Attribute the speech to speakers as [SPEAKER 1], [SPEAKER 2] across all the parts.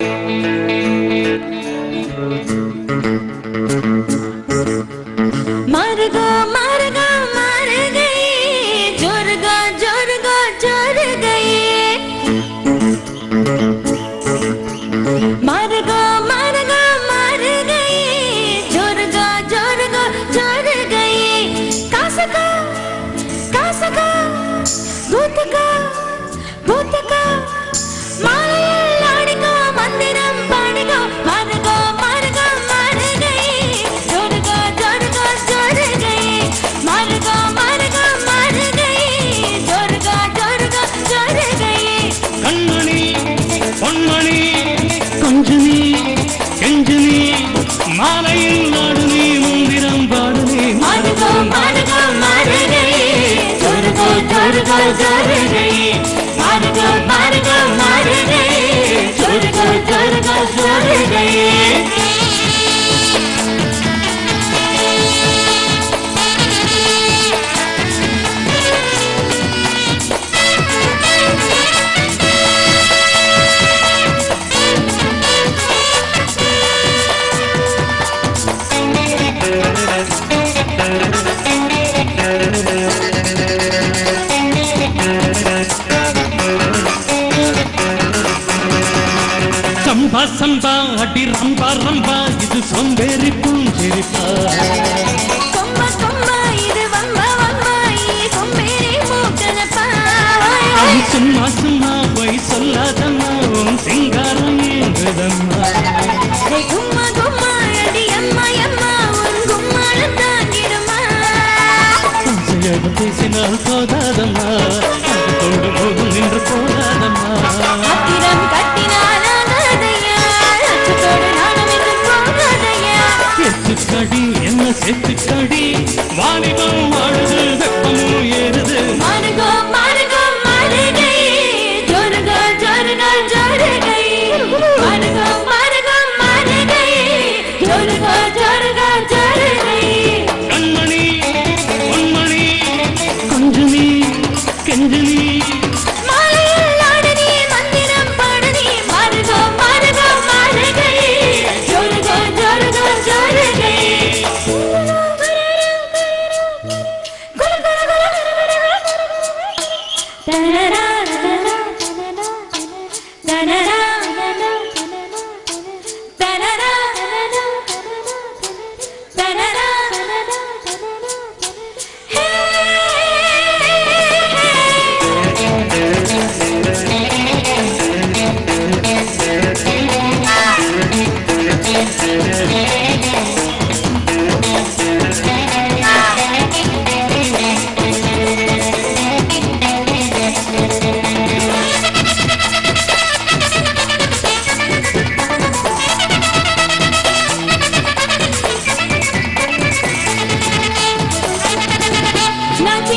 [SPEAKER 1] Thank you. मार्गो ज़ोर रे मार्गो मार्गो मार रे ज़ोर ज़ोर ज़ोर Thank you.
[SPEAKER 2] சம்பா சம்பா அடி ரம்பா ரம்பா இது சோம்பேறி பூஞ்செரிப்பா சும்மா சும்மா சேர்த்துக்கடி என்ன சேர்த்துக்கடி வாலிபம் வாழுது வெப்பமும் ஏறுது.
[SPEAKER 1] Da-da-da.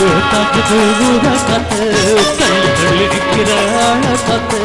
[SPEAKER 2] பார்த்து பார்த்து ஊத பார்த்து கண்கள் இருக்கிற பார்த்து